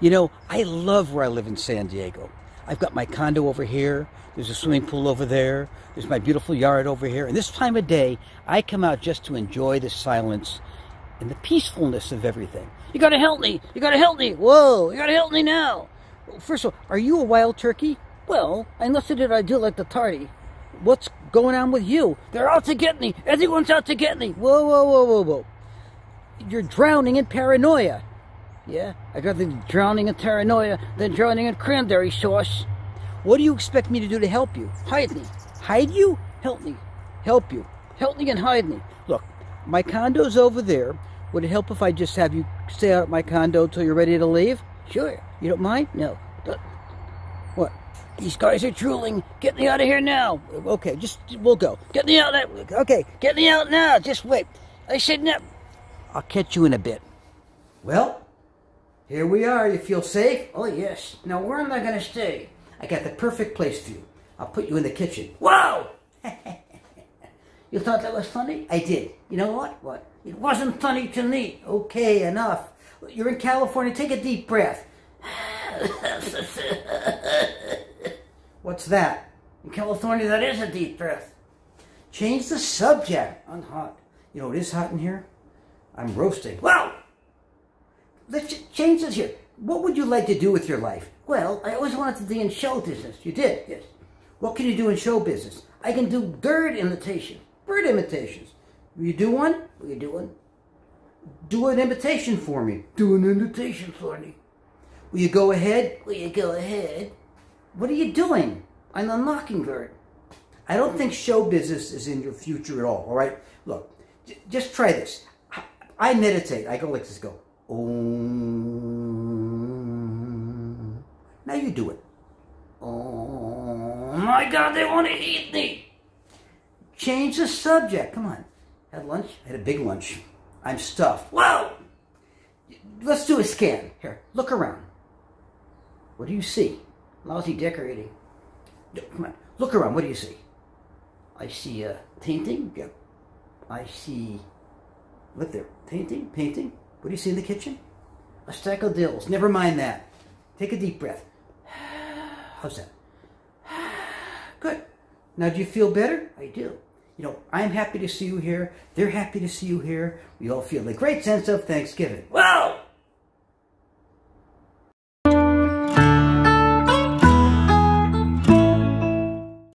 You know, I love where I live in San Diego. I've got my condo over here. There's a swimming pool over there. There's my beautiful yard over here. And this time of day, I come out just to enjoy the silence and the peacefulness of everything. You gotta help me! You gotta help me! Whoa! You gotta help me now! First of all, are you a wild turkey? Well, unless it did I do like the tardy. What's going on with you? They're out to get me! Everyone's out to get me! Whoa, whoa, whoa, whoa, whoa. You're drowning in paranoia. Yeah, I'd rather be drowning in paranoia than drowning in cranberry sauce. What do you expect me to do to help you? Hide me. Hide you? Help me. Help you. Help me and hide me. Look, my condo's over there. Would it help if I just have you stay out at my condo till you're ready to leave? Sure. You don't mind? No. What? These guys are drooling. Get me out of here now. Okay, just, we'll go. Get me out. Of that Okay, get me out now. Just wait. I said no. I'll catch you in a bit. Well, here we are. You feel safe? Oh, yes. Now, where am I going to stay? I got the perfect place for you. I'll put you in the kitchen. Wow! you thought that was funny? I did. You know what? What? It wasn't funny to me. Okay, enough. You're in California. Take a deep breath. What's that? In California, that is a deep breath. Change the subject. I'm hot. You know, it is hot in here. I'm roasting. Well, let's change this here. What would you like to do with your life? Well, I always wanted to be in show business. You did, yes. What can you do in show business? I can do bird imitation, bird imitations. Will you do one? Will you do one? Do an imitation for me. Do an imitation for me. Will you go ahead? Will you go ahead? What are you doing? I'm the mockingbird. I don't think show business is in your future at all, all right? Look, just try this. I meditate. I go like this, go. Now you do it. Oh my God, they want to eat me. Change the subject. Come on. Had lunch? I had a big lunch. I'm stuffed. Whoa! Let's do a scan. Here, look around. What do you see? Lousy decorating. Come on, look around. What do you see? I see a painting. Yep. I see Look there. Painting, painting. What do you see in the kitchen? A stack of dills. Never mind that. Take a deep breath. How's that? Good. Now, do you feel better? I do. You know, I'm happy to see you here. They're happy to see you here. We all feel a great sense of Thanksgiving. Wow!